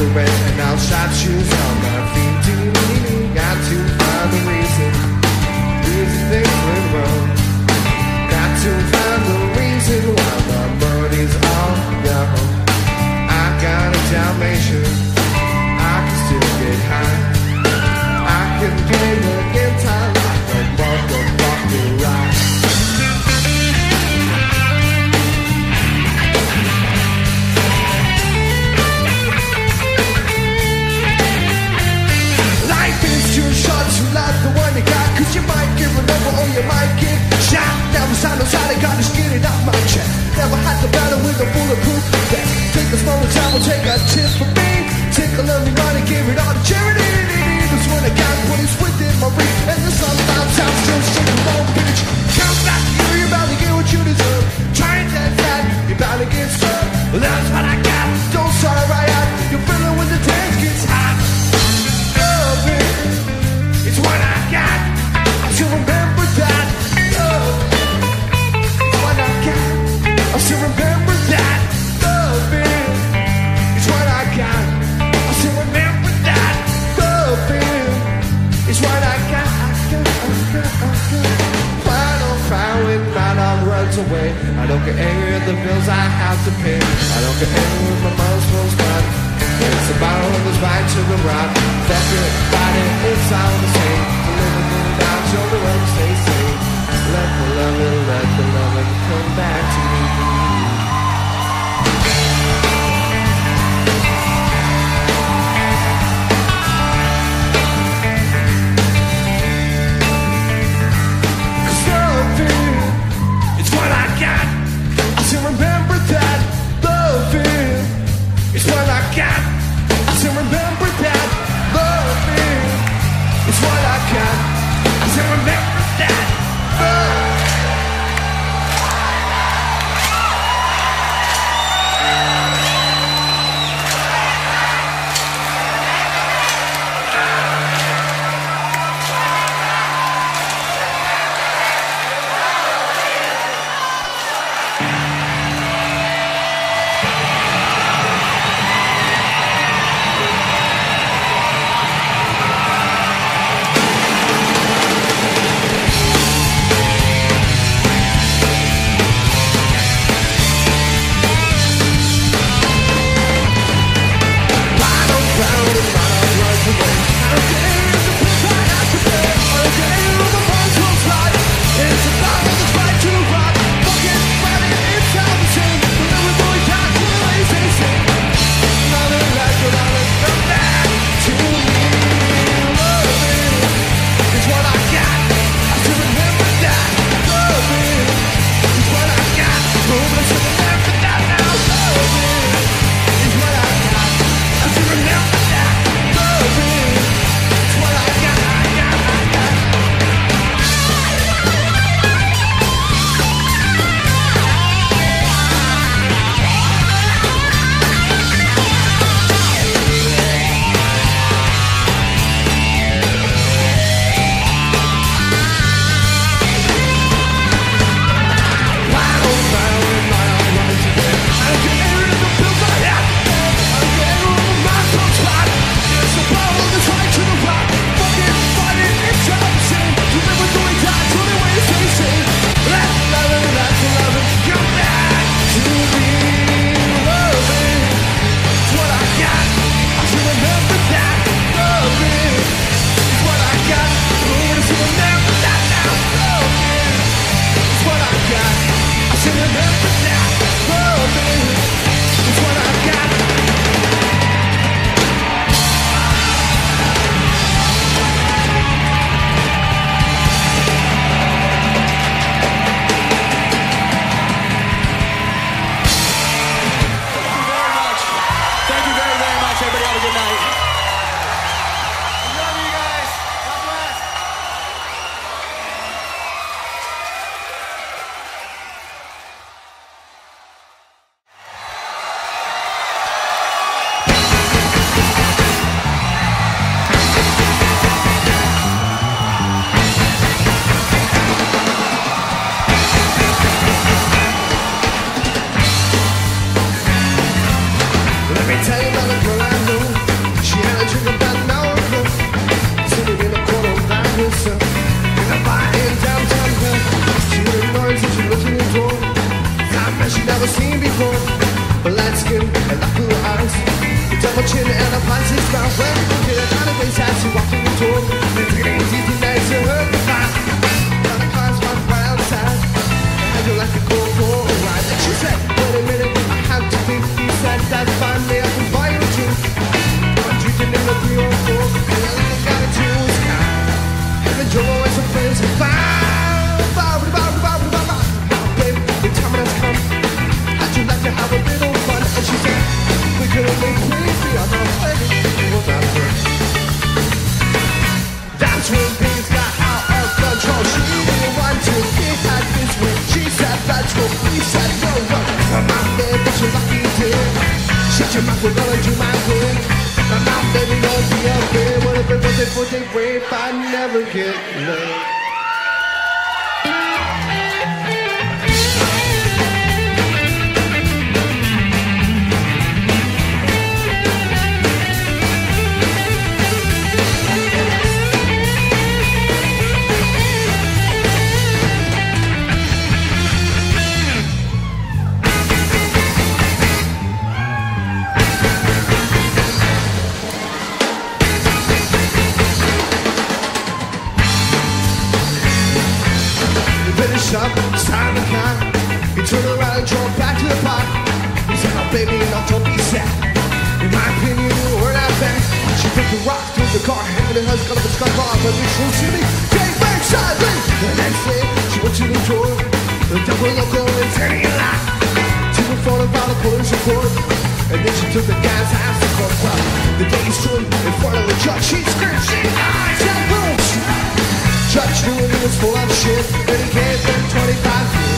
and I'll shot you some. Everybody is the same show the way stay Let the loving, let the loving come back to me. Your mouth, we're gonna do my out there, you know, be there. What if it wasn't for the rape, I'd never get laid. Drove back to the park. He said, oh baby, no, don't be sad. In my opinion, you were not bad. She took the rock through the car, hanging her husband up a skunk off, but will see me. Came back suddenly. The next day, she went to the door. The double local and turning a lot. She was phone about a police report. And then she took the guy's house to court club. The day he stood in front of the judge, she screamed, she died, said, boom, Judge knew he was full of shit, and he gave him 25 years.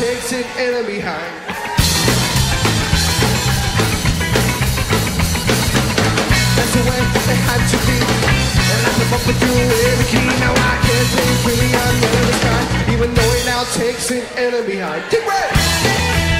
takes an enemy behind. That's the way it had to be. And lock him up with you in the key. Now I can't think really under the sky. Even though it now takes an enemy behind. Dig right!